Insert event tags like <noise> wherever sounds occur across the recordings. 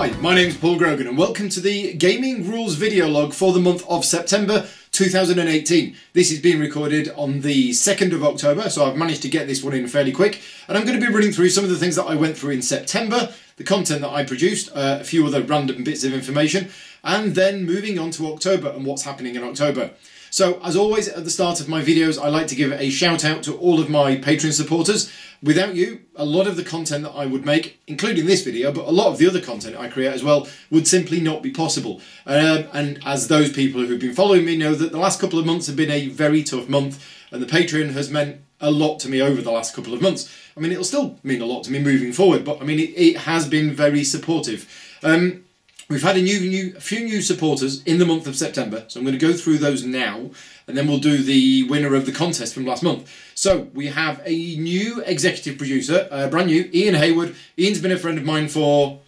Hi, my name is Paul Grogan and welcome to the Gaming Rules video log for the month of September 2018. This is being recorded on the 2nd of October, so I've managed to get this one in fairly quick. And I'm going to be running through some of the things that I went through in September, the content that I produced, uh, a few other random bits of information, and then moving on to October and what's happening in October. So, as always, at the start of my videos, I like to give a shout out to all of my Patreon supporters. Without you, a lot of the content that I would make, including this video, but a lot of the other content I create as well, would simply not be possible. Um, and as those people who've been following me know that the last couple of months have been a very tough month, and the Patreon has meant a lot to me over the last couple of months. I mean, it'll still mean a lot to me moving forward, but I mean, it, it has been very supportive. Um, We've had a new, new, a few new supporters in the month of September, so I'm going to go through those now, and then we'll do the winner of the contest from last month. So we have a new executive producer, uh, brand new, Ian Hayward. Ian's been a friend of mine for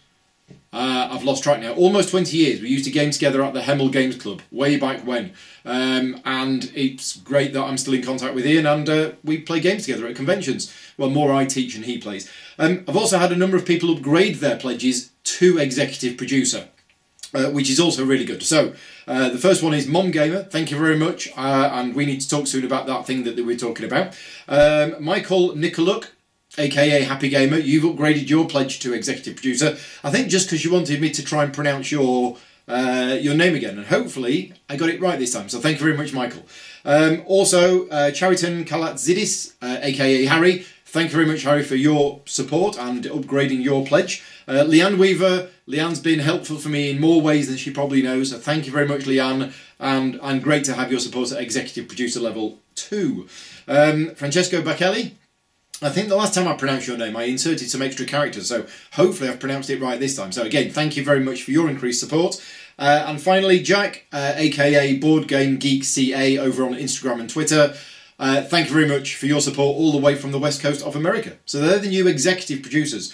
uh, I've lost track now. Almost 20 years. We used to game together at the Hemel Games Club way back when. Um, and it's great that I'm still in contact with Ian and uh, we play games together at conventions. Well, more I teach and he plays. Um, I've also had a number of people upgrade their pledges to executive producer. Uh, which is also really good. So, uh, the first one is Mom Gamer. Thank you very much, uh, and we need to talk soon about that thing that, that we're talking about. Um, Michael Nikoluk, aka Happy Gamer, you've upgraded your pledge to executive producer. I think just because you wanted me to try and pronounce your uh, your name again, and hopefully I got it right this time. So thank you very much, Michael. Um, also, uh, Chariton Kalatzidis, uh, aka Harry. Thank you very much, Harry, for your support and upgrading your pledge. Uh, Leanne Weaver, Leanne's been helpful for me in more ways than she probably knows. So thank you very much, Leanne, and and great to have your support at executive producer level too. Um, Francesco Baccelli, I think the last time I pronounced your name, I inserted some extra characters, so hopefully I've pronounced it right this time. So again, thank you very much for your increased support. Uh, and finally, Jack, uh, aka Board Game Geek CA, over on Instagram and Twitter. Uh, thank you very much for your support all the way from the west coast of America. So they're the new executive producers.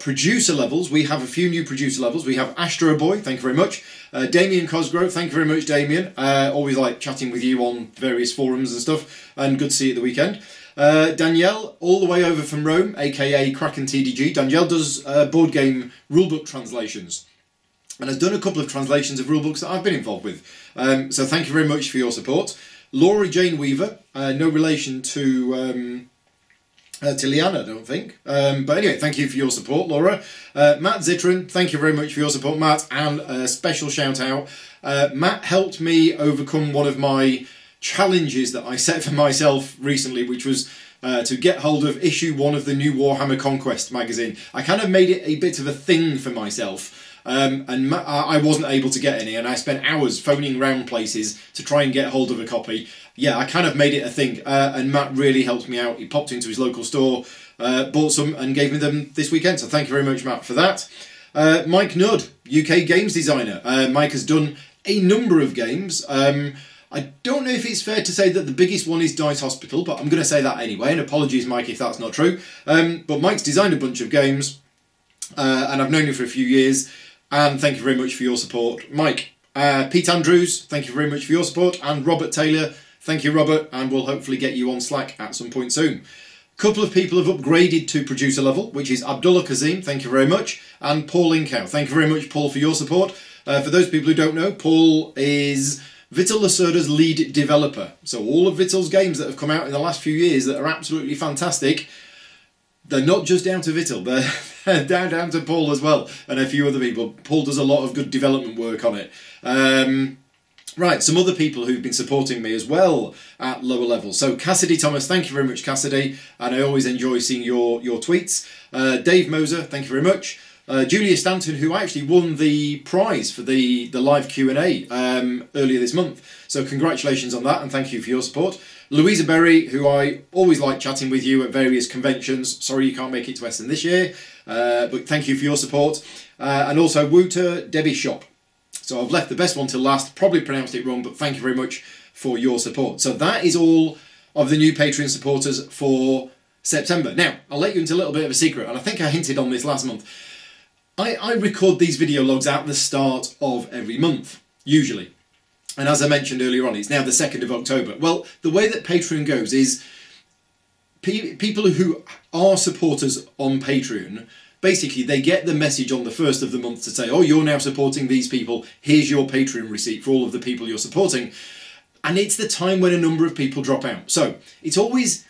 Producer levels, we have a few new producer levels. We have Astro Boy, thank you very much. Uh, Damien Cosgrove, thank you very much, Damien. Uh, always like chatting with you on various forums and stuff, and good to see you at the weekend. Uh, Danielle, all the way over from Rome, aka Kraken TDG. Danielle does uh, board game rulebook translations and has done a couple of translations of rulebooks that I've been involved with. Um, so thank you very much for your support. Laura Jane Weaver, uh, no relation to um, uh, to Liana, I don't think. Um, but anyway, thank you for your support, Laura. Uh, Matt Zitron, thank you very much for your support, Matt. And a special shout out. Uh, Matt helped me overcome one of my challenges that I <laughs> set for myself recently, which was uh, to get hold of issue one of the new Warhammer Conquest magazine. I kind of made it a bit of a thing for myself. Um, and I wasn't able to get any, and I spent hours phoning around places to try and get hold of a copy. Yeah, I kind of made it a thing, uh, and Matt really helped me out. He popped into his local store, uh, bought some, and gave me them this weekend. So thank you very much, Matt, for that. Uh, Mike Nudd, UK games designer. Uh, Mike has done a number of games. Um, I don't know if it's fair to say that the biggest one is Dice Hospital, but I'm going to say that anyway. And apologies, Mike, if that's not true. Um, but Mike's designed a bunch of games, uh, and I've known him for a few years. And thank you very much for your support, Mike. Uh, Pete Andrews, thank you very much for your support. And Robert Taylor, thank you, Robert. And we'll hopefully get you on Slack at some point soon. A couple of people have upgraded to producer level, which is Abdullah Kazim, thank you very much, and Paul Incao. Thank you very much, Paul, for your support. Uh, for those people who don't know, Paul is Vital Lacerda's lead developer. So all of Vital's games that have come out in the last few years that are absolutely fantastic, they're not just down to Vital, <laughs> they're down down to Paul as well, and a few other people. Paul does a lot of good development work on it. Um, Right, some other people who've been supporting me as well at lower levels. So Cassidy Thomas, thank you very much, Cassidy, and I always enjoy seeing your your tweets. Uh, Dave Moser, thank you very much. Uh, Julia Stanton, who actually won the prize for the the live Q and A um, earlier this month. So congratulations on that, and thank you for your support. Louisa Berry, who I always like chatting with you at various conventions. Sorry you can't make it to Essen this year, uh, but thank you for your support. Uh, and also Wouter Debbie Shop. So I've left the best one to last, probably pronounced it wrong, but thank you very much for your support. So that is all of the new Patreon supporters for September. Now, I'll let you into a little bit of a secret, and I think I hinted on this last month. I, I record these video logs at the start of every month, usually. And as I mentioned earlier on, it's now the 2nd of October. Well, the way that Patreon goes is pe people who are supporters on Patreon basically they get the message on the first of the month to say, oh, you're now supporting these people. Here's your Patreon receipt for all of the people you're supporting. And it's the time when a number of people drop out. So it's always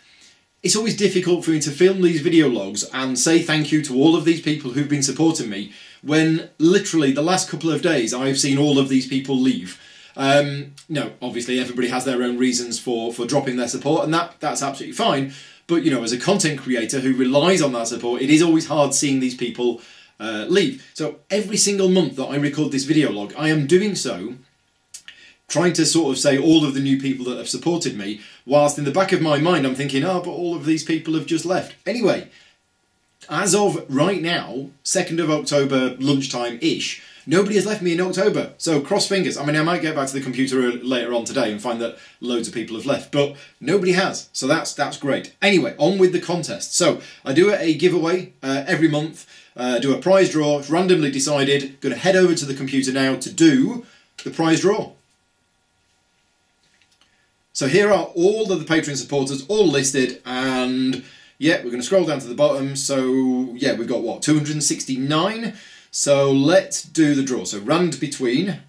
it's always difficult for me to film these video logs and say thank you to all of these people who've been supporting me when literally the last couple of days I've seen all of these people leave. Um, no, obviously everybody has their own reasons for, for dropping their support and that, that's absolutely fine. But you know, as a content creator who relies on that support, it is always hard seeing these people uh, leave. So every single month that I record this video log, I am doing so trying to sort of say all of the new people that have supported me, whilst in the back of my mind I'm thinking, oh, but all of these people have just left. Anyway, as of right now, 2nd of October lunchtime-ish, nobody has left me in October. So cross fingers. I mean, I might get back to the computer later on today and find that loads of people have left, but nobody has. So that's that's great. Anyway, on with the contest. So I do a giveaway uh, every month. Uh, do a prize draw. Randomly decided. Going to head over to the computer now to do the prize draw. So here are all of the Patreon supporters, all listed, and yeah, we're going to scroll down to the bottom. So yeah, we've got what, 269? So let's do the draw. So rand between,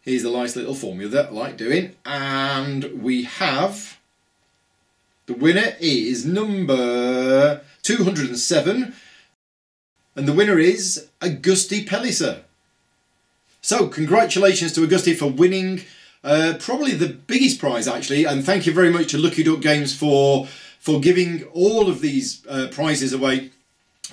here's the nice little formula that I like doing, and we have, the winner is number 207, and the winner is Augusti Pellicer. So congratulations to Augusti for winning uh, probably the biggest prize actually, and thank you very much to Lucky Duck Games for for giving all of these uh, prizes away.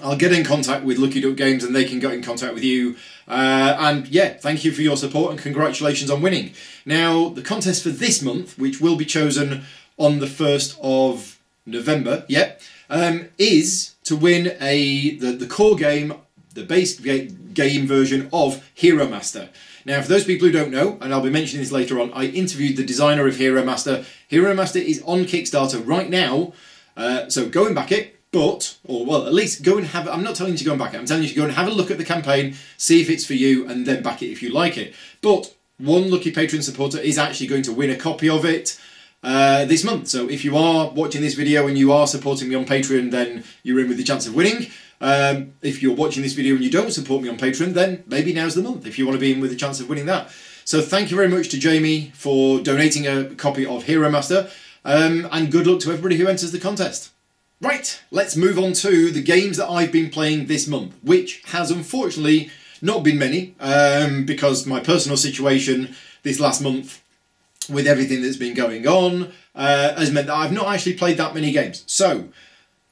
I'll get in contact with Lucky Duck Games and they can get in contact with you. Uh, and yeah, thank you for your support and congratulations on winning. Now, the contest for this month, which will be chosen on the 1st of November, yeah, um, is to win a the, the core game, the base game version of Hero Master. Now, for those people who don't know, and I'll be mentioning this later on, I interviewed the designer of Hero Master. Hero Master is on Kickstarter right now, uh, so go and back it. But, or well, at least go and have. I'm not telling you to go and back it. I'm telling you to go and have a look at the campaign, see if it's for you, and then back it if you like it. But one lucky Patreon supporter is actually going to win a copy of it. Uh, this month. So if you are watching this video and you are supporting me on Patreon, then you're in with the chance of winning. Um, if you're watching this video and you don't support me on Patreon, then maybe now's the month if you want to be in with a chance of winning that. So thank you very much to Jamie for donating a copy of Hero Master, um, and good luck to everybody who enters the contest. Right, let's move on to the games that I've been playing this month, which has unfortunately not been many, um, because my personal situation this last month with everything that's been going on uh, has meant that I've not actually played that many games. So,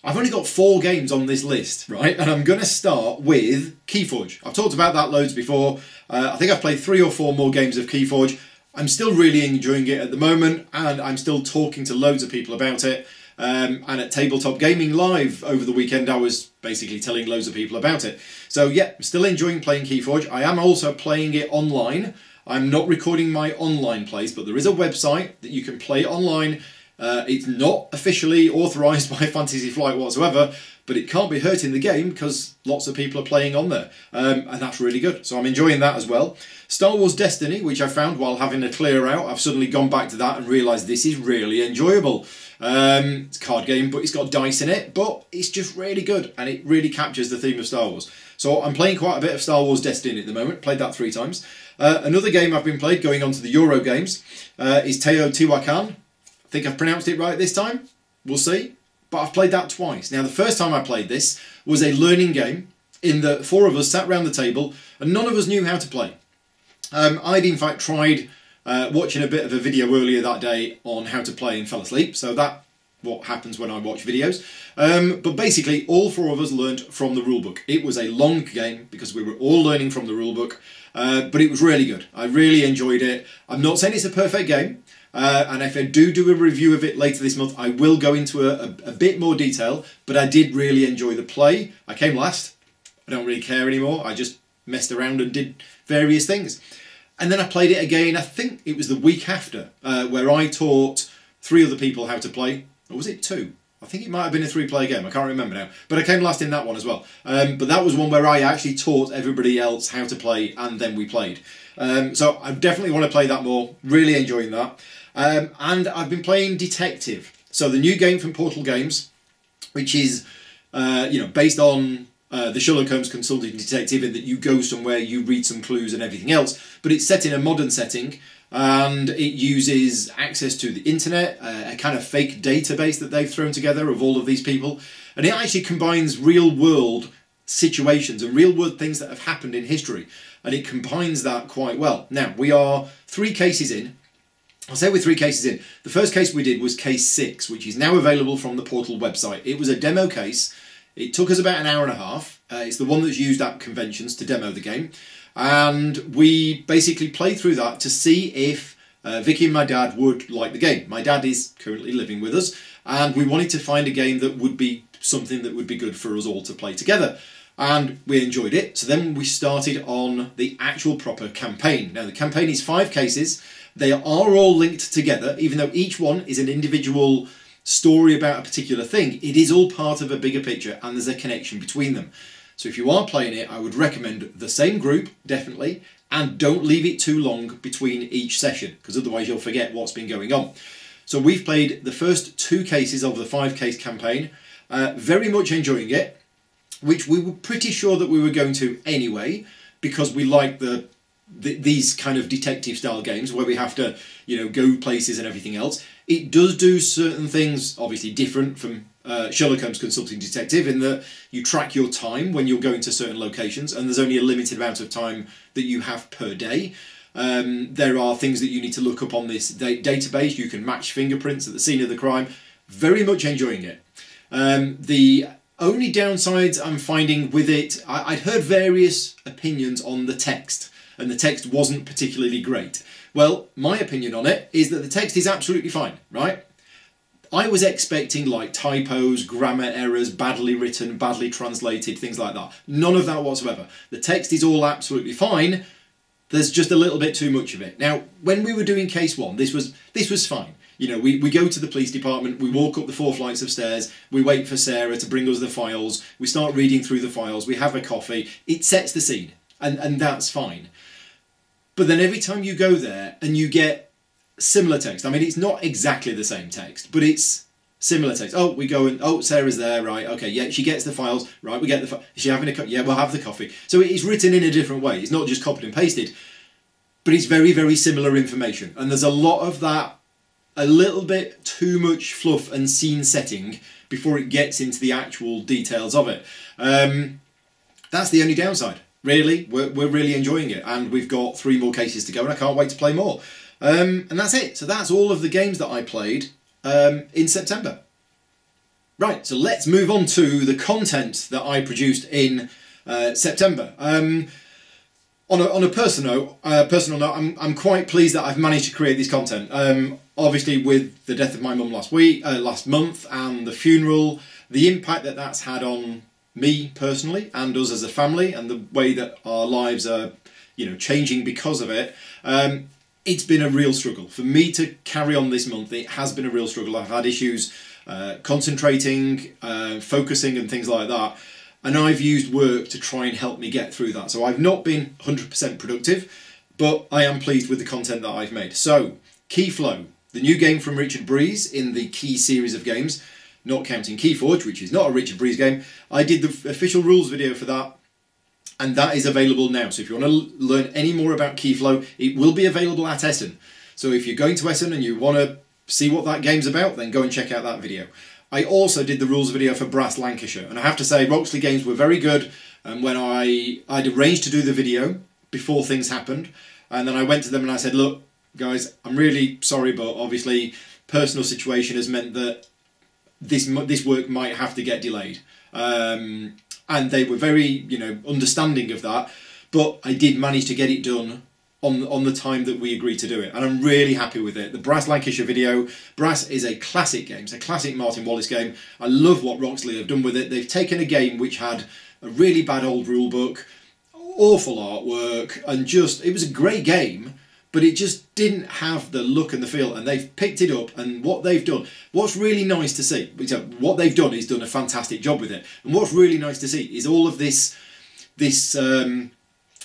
I've only got four games on this list, right? And I'm going to start with Keyforge. I've talked about that loads before. Uh, I think I've played three or four more games of Keyforge. I'm still really enjoying it at the moment, and I'm still talking to loads of people about it. Um, and at Tabletop Gaming Live over the weekend, I was basically telling loads of people about it. So yeah, still enjoying playing Keyforge. I am also playing it online. I'm not recording my online plays, but there is a website that you can play online uh, it's not officially authorised <laughs> by Fantasy Flight whatsoever, but it can't be hurting the game because lots of people are playing on there, um, and that's really good. So I'm enjoying that as well. Star Wars Destiny, which I found while having a clear out, I've suddenly gone back to that and realised this is really enjoyable. Um, it's a card game, but it's got dice in it, but it's just really good, and it really captures the theme of Star Wars. So I'm playing quite a bit of Star Wars Destiny at the moment, played that three times. Uh, another game I've been played, going on to the Euro games, uh, is Teotihuacan, think I've pronounced it right this time. We'll see. But I've played that twice. Now, the first time I played this was a learning game in that four of us sat round the table and none of us knew how to play. Um, I'd in fact tried uh, watching a bit of a video earlier that day on how to play and fell asleep. So that what happens when I watch videos. Um, but basically, all four of us learned from the rulebook. It was a long game because we were all learning from the rulebook, uh, but it was really good. I really enjoyed it. I'm not saying it's a perfect game. Uh, and if I do do a review of it later this month, I will go into a, a, a, bit more detail. But I did really enjoy the play. I came last. I don't really care anymore. I just messed around and did various things. And then I played it again, I think it was the week after, uh, where I taught three other people how to play. Or was it two? I think it might have been a three player game, I can't remember now. But I came last in that one as well. Um, but that was one where I actually taught everybody else how to play and then we played. Um, so I definitely want to play that more, really enjoying that. Um, and I've been playing Detective. So the new game from Portal Games, which is uh, you know based on uh, the Sherlock Holmes consulting detective in that you go somewhere, you read some clues and everything else, but it's set in a modern setting and it uses access to the internet, uh, a kind of fake database that they've thrown together of all of these people, and it actually combines real world situations and real world things that have happened in history, and it combines that quite well. Now, we are three cases in. I'll say we're three cases in. The first case we did was case six, which is now available from the Portal website. It was a demo case. It took us about an hour and a half. Uh, it's the one that's used at conventions to demo the game. And we basically played through that to see if uh, Vicky and my dad would like the game. My dad is currently living with us, and we wanted to find a game that would be something that would be good for us all to play together. And we enjoyed it. So then we started on the actual proper campaign. Now, the campaign is five cases. They are all linked together, even though each one is an individual story about a particular thing. It is all part of a bigger picture, and there's a connection between them. So if you are playing it, I would recommend the same group, definitely, and don't leave it too long between each session, because otherwise you'll forget what's been going on. So we've played the first two cases of the five case campaign, uh, very much enjoying it, which we were pretty sure that we were going to anyway, because we like the, the these kind of detective style games where we have to, you know, go places and everything else. It does do certain things, obviously different from uh, Sherlock Holmes Consulting Detective in that you track your time when you're going to certain locations and there's only a limited amount of time that you have per day. Um, there are things that you need to look up on this da database. You can match fingerprints at the scene of the crime. Very much enjoying it. Um, the only downsides I'm finding with it, I, I'd heard various opinions on the text and the text wasn't particularly great. Well, my opinion on it is that the text is absolutely fine, right? I was expecting like typos, grammar errors, badly written, badly translated, things like that. None of that whatsoever. The text is all absolutely fine. There's just a little bit too much of it. Now, when we were doing case one, this was this was fine. You know, we, we go to the police department, we walk up the four flights of stairs, we wait for Sarah to bring us the files, we start reading through the files, we have a coffee, it sets the scene, and, and that's fine. But then every time you go there and you get similar text. I mean, it's not exactly the same text, but it's similar text. Oh, we go and oh, Sarah's there, right? Okay, yeah, she gets the files, right? We get the. Is she having a cup? Yeah, we'll have the coffee. So it's written in a different way. It's not just copied and pasted, but it's very, very similar information. And there's a lot of that, a little bit too much fluff and scene setting before it gets into the actual details of it. Um, that's the only downside. Really, we're, we're really enjoying it, and we've got three more cases to go, and I can't wait to play more. Um, and that's it. So that's all of the games that I played um, in September. Right, so let's move on to the content that I produced in uh, September. Um, on a, on a personal, uh, personal note, I'm, I'm quite pleased that I've managed to create this content. Um, obviously, with the death of my mum last week, uh, last month, and the funeral, the impact that that's had on me personally and us as a family, and the way that our lives are, you know, changing because of it. Um, it's been a real struggle for me to carry on this month. It has been a real struggle. I've had issues uh, concentrating, uh, focusing, and things like that. And I've used work to try and help me get through that. So I've not been 100% productive, but I am pleased with the content that I've made. So, Keyflow, the new game from Richard Breese in the Key series of games, not counting Keyforge, which is not a Richard Breese game. I did the official rules video for that and that is available now. So if you want to learn any more about Keyflow, it will be available at Essen. So if you're going to Essen and you want to see what that game's about, then go and check out that video. I also did the rules video for Brass Lancashire, and I have to say Roxley Games were very good. And when I I'd arranged to do the video before things happened, and then I went to them and I said, look, guys, I'm really sorry, but obviously personal situation has meant that this this work might have to get delayed. Um, and they were very you know understanding of that. But I did manage to get it done on on the time that we agreed to do it, and I'm really happy with it. The Brass Lancashire video, Brass is a classic game. It's a classic Martin Wallace game. I love what Roxley have done with it. They've taken a game which had a really bad old rule book, awful artwork, and just it was a great game but it just didn't have the look and the feel and they've picked it up and what they've done what's really nice to see what they've done is done a fantastic job with it and what's really nice to see is all of this this um,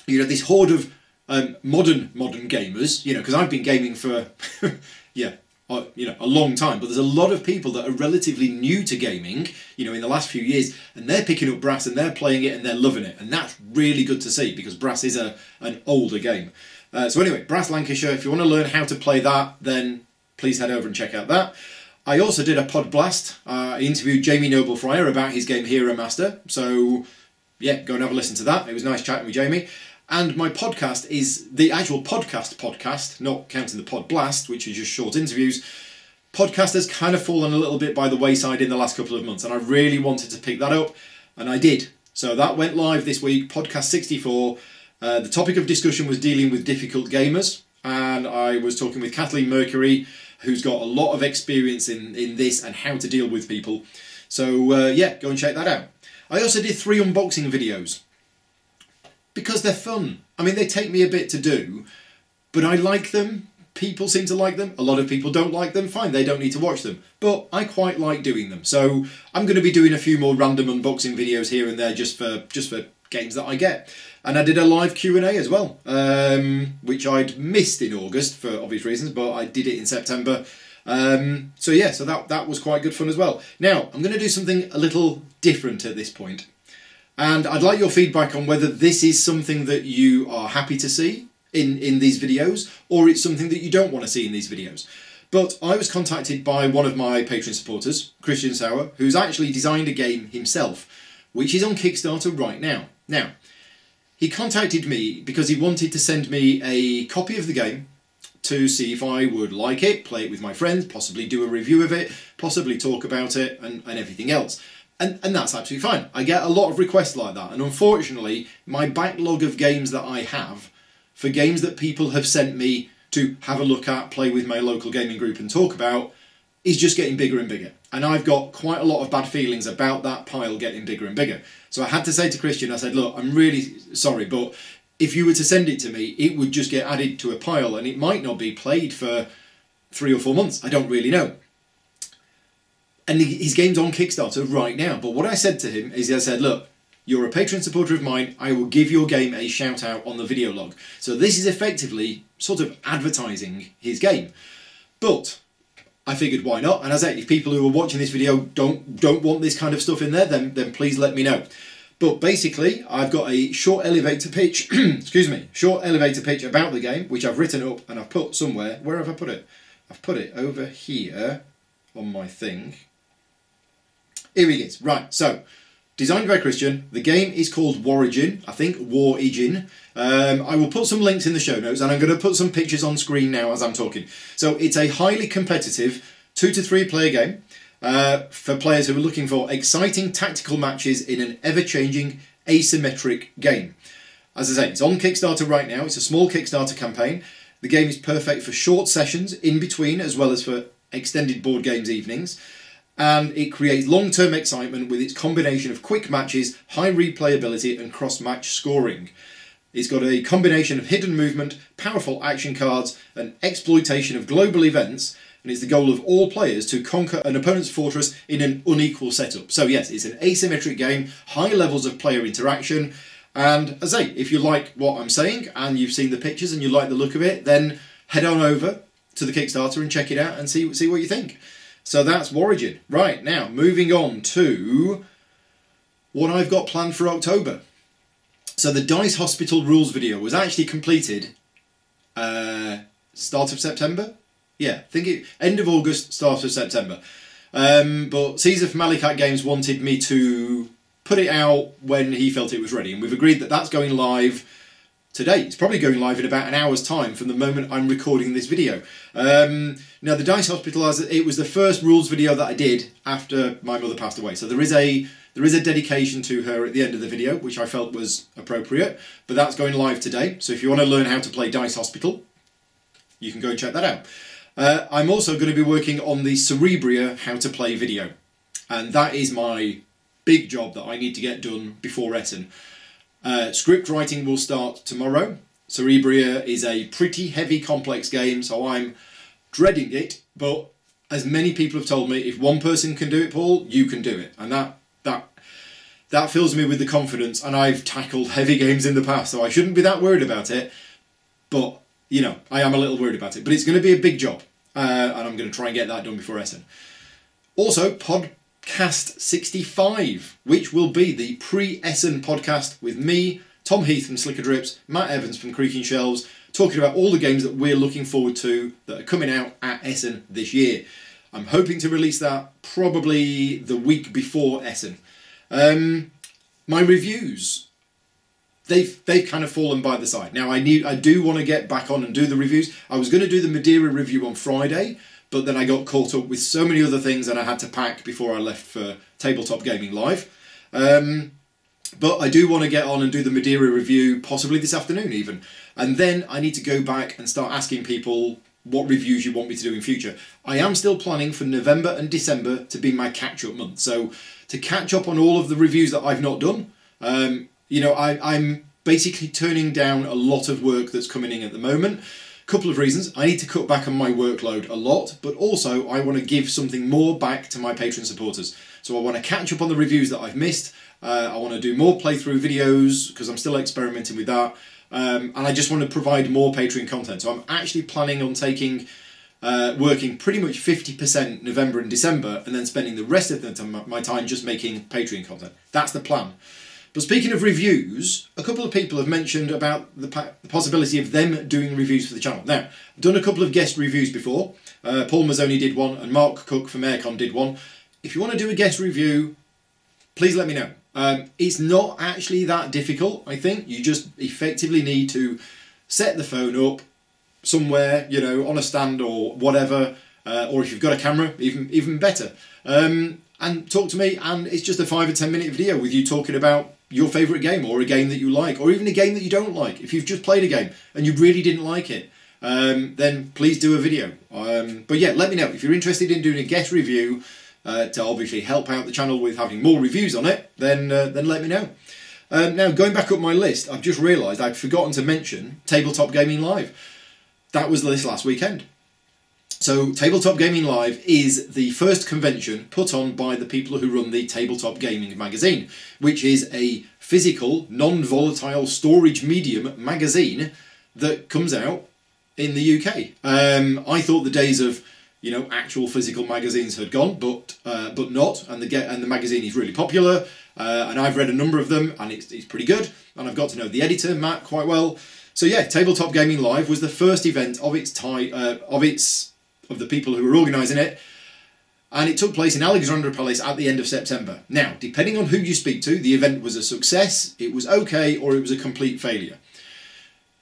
you know this horde of um, modern modern gamers you know because I've been gaming for <laughs> yeah uh, you know, a long time, but there's a lot of people that are relatively new to gaming, you know, in the last few years, and they're picking up Brass and they're playing it and they're loving it, and that's really good to see because Brass is a an older game. Uh, so anyway, Brass Lancashire. If you want to learn how to play that, then please head over and check out that. I also did a pod blast. Uh, I interviewed Jamie Noble Frier about his game Hero Master. So yeah, go and have a listen to that. It was nice chatting with Jamie. And my podcast is the actual podcast podcast, not counting the pod blast, which is just short interviews. Podcast has kind of fallen a little bit by the wayside in the last couple of months, and I really wanted to pick that up, and I did. So that went live this week, podcast 64. Uh, the topic of discussion was dealing with difficult gamers, and I was talking with Kathleen Mercury, who's got a lot of experience in, in this and how to deal with people. So, uh, yeah, go and check that out. I also did three unboxing videos because they're fun. I mean, they take me a bit to do, but I like them. People seem to like them. A lot of people don't like them. Fine, they don't need to watch them. But I quite like doing them. So I'm going to be doing a few more random unboxing videos here and there just for just for games that I get. And I did a live Q&A as well, um, which I'd missed in August for obvious reasons, but I did it in September. Um, so yeah, so that, that was quite good fun as well. Now, I'm going to do something a little different at this point. And I'd like your feedback on whether this is something that you are happy to see in, in these videos or it's something that you don't want to see in these videos. But I was contacted by one of my Patreon supporters, Christian Sauer, who's actually designed a game himself, which is on Kickstarter right now. Now, he contacted me because he wanted to send me a copy of the game to see if I would like it, play it with my friends, possibly do a review of it, possibly talk about it, and, and everything else. And, and that's absolutely fine. I get a lot of requests like that. And unfortunately, my backlog of games that I have, for games that people have sent me to have a look at, play with my local gaming group and talk about, is just getting bigger and bigger. And I've got quite a lot of bad feelings about that pile getting bigger and bigger. So I had to say to Christian, I said, look, I'm really sorry, but if you were to send it to me, it would just get added to a pile and it might not be played for three or four months. I don't really know and his game's on Kickstarter right now. But what I said to him is I said, look, you're a patron supporter of mine, I will give your game a shout out on the video log. So this is effectively sort of advertising his game. But I figured why not? And as I say, if people who are watching this video don't don't want this kind of stuff in there, then then please let me know. But basically, I've got a short elevator pitch, <clears throat> excuse me, short elevator pitch about the game, which I've written up and I've put somewhere. Where have I put it? I've put it over here on my thing. Here he is. Right, so designed by Christian. The game is called Warigin. I think Warigin. Um, I will put some links in the show notes, and I'm going to put some pictures on screen now as I'm talking. So it's a highly competitive two to three player game uh, for players who are looking for exciting tactical matches in an ever-changing asymmetric game. As I say, it's on Kickstarter right now. It's a small Kickstarter campaign. The game is perfect for short sessions in between, as well as for extended board games evenings and it creates long term excitement with its combination of quick matches, high replayability, and cross match scoring. It's got a combination of hidden movement, powerful action cards, and exploitation of global events, and it's the goal of all players to conquer an opponent's fortress in an unequal setup. So, yes, it's an asymmetric game, high levels of player interaction, and as I say, if you like what I'm saying and you've seen the pictures and you like the look of it, then head on over to the Kickstarter and check it out and see, see what you think. So that's Warigin. Right, now moving on to what I've got planned for October. So the Dice Hospital rules video was actually completed uh, start of September. Yeah, I think it end of August, start of September. Um, but Caesar from Alley Games wanted me to put it out when he felt it was ready, and we've agreed that that's going live today. It's probably going live in about an hour's time from the moment I'm recording this video. Um, now, the Dice Hospital, it was the first rules video that I did after my mother passed away. So there is a there is a dedication to her at the end of the video, which I felt was appropriate. But that's going live today. So if you want to learn how to play Dice Hospital, you can go and check that out. Uh, I'm also going to be working on the Cerebria how to play video. And that is my big job that I need to get done before Essen. Uh, script writing will start tomorrow. Cerebria is a pretty heavy, complex game, so I'm dreading it. But as many people have told me, if one person can do it, Paul, you can do it, and that that that fills me with the confidence. And I've tackled heavy games in the past, so I shouldn't be that worried about it. But you know, I am a little worried about it. But it's going to be a big job, uh, and I'm going to try and get that done before Essen. Also, podcast 65, which will be the pre-Essen podcast with me, Tom Heath from Slickerdrips, Matt Evans from Creaking Shelves, talking about all the games that we're looking forward to that are coming out at Essen this year. I'm hoping to release that probably the week before Essen. Um, my reviews, they've they've kind of fallen by the side. Now I need I do want to get back on and do the reviews. I was going to do the Madeira review on Friday, but then I got caught up with so many other things and I had to pack before I left for Tabletop Gaming Live. Um, but I do want to get on and do the Madeira review, possibly this afternoon even. And then I need to go back and start asking people what reviews you want me to do in future. I am still planning for November and December to be my catch-up month. So to catch up on all of the reviews that I've not done, um, you know, I, I'm basically turning down a lot of work that's coming in at the moment. Couple of reasons. I need to cut back on my workload a lot, but also I want to give something more back to my Patreon supporters. So I want to catch up on the reviews that I've missed. Uh, I want to do more playthrough videos because I'm still experimenting with that. Um, and I just want to provide more Patreon content. So I'm actually planning on taking, uh, working pretty much 50% November and December, and then spending the rest of the my time just making Patreon content. That's the plan. But speaking of reviews, a couple of people have mentioned about the, the possibility of them doing reviews for the channel. Now, I've done a couple of guest reviews before. Uh, Paul Mazzoni did one, and Mark Cook from AireCon did one. If you want to do a guest review, please let me know. Um, it's not actually that difficult, I think. You just effectively need to set the phone up somewhere, you know, on a stand or whatever, uh, or if you've got a camera, even even better. Um, and talk to me, and it's just a five or ten minute video with you talking about your favourite game or a game that you like, or even a game that you don't like. If you've just played a game and you really didn't like it, um, then please do a video. Um, but yeah, let me know if you're interested in doing a guest review uh, to obviously help out the channel with having more reviews on it, then, uh, then let me know. Um, now, going back up my list, I've just realised I'd forgotten to mention Tabletop Gaming Live. That was this last weekend. So, Tabletop Gaming Live is the first convention put on by the people who run the Tabletop Gaming magazine, which is a physical, non volatile storage medium magazine that comes out in the UK. Um, I thought the days of you know, actual physical magazines had gone, but uh, but not, and the get and the magazine is really popular, uh, and I've read a number of them, and it's, it's pretty good, and I've got to know the editor Matt quite well. So yeah, Tabletop Gaming Live was the first event of its type uh, of its of the people who were organising it, and it took place in Alexandra Palace at the end of September. Now, depending on who you speak to, the event was a success, it was okay, or it was a complete failure.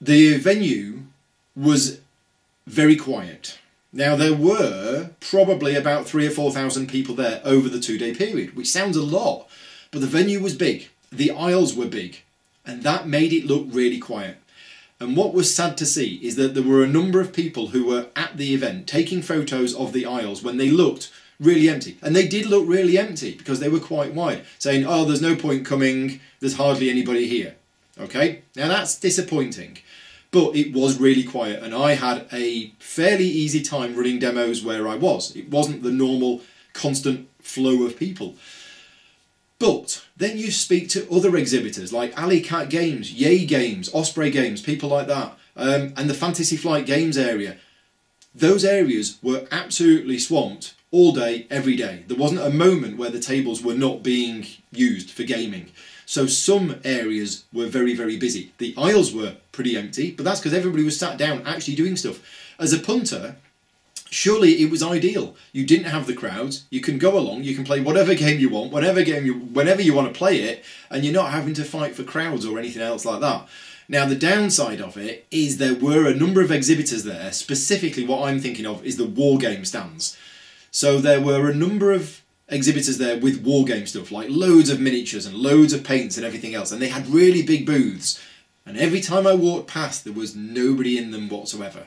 The venue was very quiet now, there were probably about three or four thousand people there over the two day period, which sounds a lot, but the venue was big, the aisles were big, and that made it look really quiet. And what was sad to see is that there were a number of people who were at the event taking photos of the aisles when they looked really empty. And they did look really empty because they were quite wide, saying, oh, there's no point coming, there's hardly anybody here. Okay, now that's disappointing but it was really quiet and I had a fairly easy time running demos where I was. It wasn't the normal constant flow of people. But then you speak to other exhibitors like Alley Cat Games, Yay Games, Osprey Games, people like that, um, and the Fantasy Flight Games area. Those areas were absolutely swamped all day, every day. There wasn't a moment where the tables were not being used for gaming. So some areas were very, very busy. The aisles were pretty empty, but that's because everybody was sat down actually doing stuff. As a punter, surely it was ideal. You didn't have the crowds. You can go along. You can play whatever game you want, whatever game you, whenever you want to play it, and you're not having to fight for crowds or anything else like that. Now the downside of it is there were a number of exhibitors there. Specifically, what I'm thinking of is the war game stands. So there were a number of exhibitors there with war game stuff, like loads of miniatures and loads of paints and everything else. And they had really big booths. And every time I walked past, there was nobody in them whatsoever.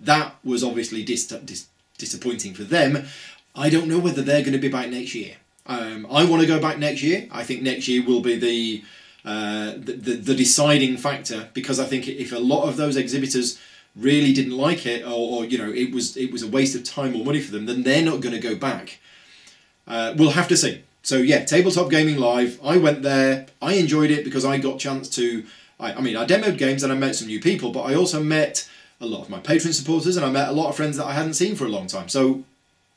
That was obviously dis dis disappointing for them. I don't know whether they're going to be back next year. Um, I want to go back next year. I think next year will be the, uh, the, the, the deciding factor because I think if a lot of those exhibitors really didn't like it or, or you know it was it was a waste of time or money for them, then they're not going to go back. Uh, we'll have to see. So yeah, Tabletop Gaming Live. I went there. I enjoyed it because I got chance to. I, I mean, I demoed games and I met some new people, but I also met a lot of my Patreon supporters, and I met a lot of friends that I hadn't seen for a long time. So,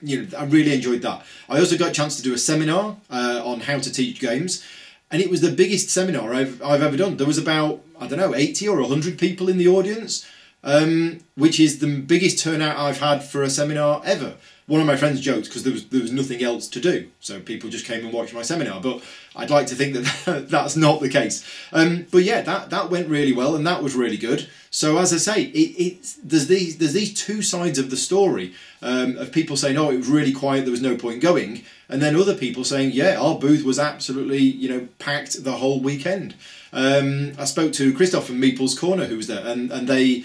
you know, I really enjoyed that. I also got a chance to do a seminar uh, on how to teach games, and it was the biggest seminar I've, I've ever done. There was about, I don't know, 80 or 100 people in the audience, um, which is the biggest turnout I've had for a seminar ever one of my friends joked because there was there was nothing else to do, so people just came and watched my seminar. But I'd like to think that <laughs> that's not the case. Um, but yeah, that that went really well, and that was really good. So as I say, it, there's these there's these two sides of the story um, of people saying, "Oh, it was really quiet, there was no point going," and then other people saying, "Yeah, our booth was absolutely you know packed the whole weekend." Um, I spoke to Christoph from Meeple's Corner, who was there, and and they.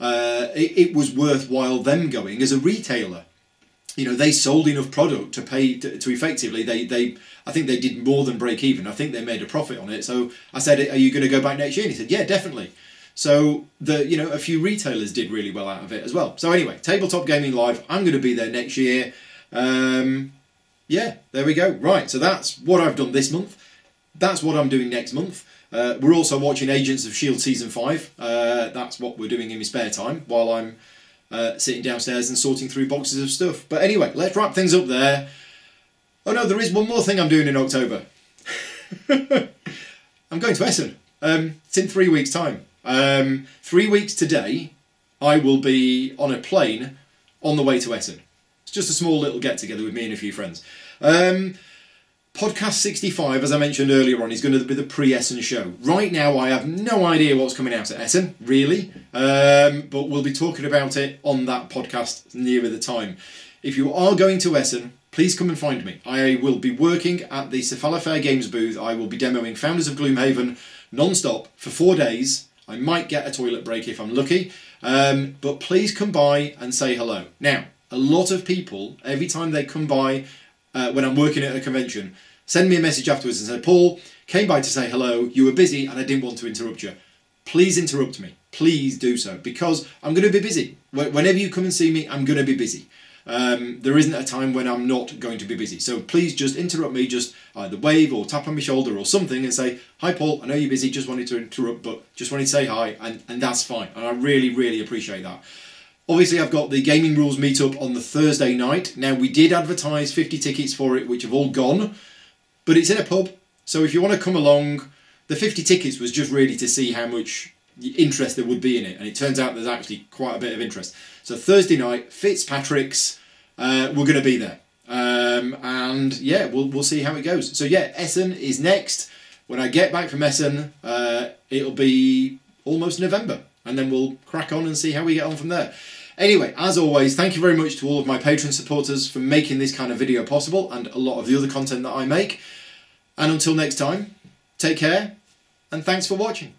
Uh, it, it was worthwhile them going as a retailer you know they sold enough product to pay to, to, effectively they they I think they did more than break even. I think they made a profit on it. So I said, "Are you going to go back next year?" And he said, "Yeah, definitely." So the you know a few retailers did really well out of it as well. So anyway, tabletop gaming live. I'm going to be there next year. Um, yeah, there we go. Right, so that's what I've done this month. That's what I'm doing next month. Uh, we're also watching Agents of Shield season five. Uh, that's what we're doing in my spare time while I'm uh, sitting downstairs and sorting through boxes of stuff. But anyway, let's wrap things up there. Oh no, there is one more thing I'm doing in October. <laughs> I'm going to Essen. Um, it's in three weeks' time. Um, three weeks today, I will be on a plane on the way to Essen. It's just a small little get together with me and a few friends. Um, Podcast 65, as I mentioned earlier on, is going to be the pre Essen show. Right now, I have no idea what's coming out at Essen, really, um, but we'll be talking about it on that podcast nearer the time. If you are going to Essen, please come and find me. I will be working at the Cephalofair Games booth. I will be demoing Founders of Gloomhaven non stop for four days. I might get a toilet break if I'm lucky, um, but please come by and say hello. Now, a lot of people, every time they come by uh, when I'm working at a convention, send me a message afterwards and say, Paul, came by to say hello, you were busy and I didn't want to interrupt you. Please interrupt me. Please do so because I'm going to be busy. Whenever you come and see me, I'm going to be busy. Um, there isn't a time when I'm not going to be busy. So please just interrupt me, just either wave or tap on my shoulder or something and say, Hi Paul, I know you're busy, just wanted to interrupt, but just wanted to say hi, and, and that's fine. And I really, really appreciate that. Obviously, I've got the Gaming Rules meetup on the Thursday night. Now, we did advertise 50 tickets for it, which have all gone but it's in a pub. So if you want to come along, the 50 tickets was just really to see how much interest there would be in it, and it turns out there's actually quite a bit of interest. So Thursday night, Fitzpatrick's, uh, we're going to be there, um, and yeah, we'll we'll see how it goes. So yeah, Essen is next. When I get back from Essen, uh, it'll be almost November, and then we'll crack on and see how we get on from there. Anyway, as always, thank you very much to all of my Patreon supporters for making this kind of video possible and a lot of the other content that I make. And until next time, take care and thanks for watching.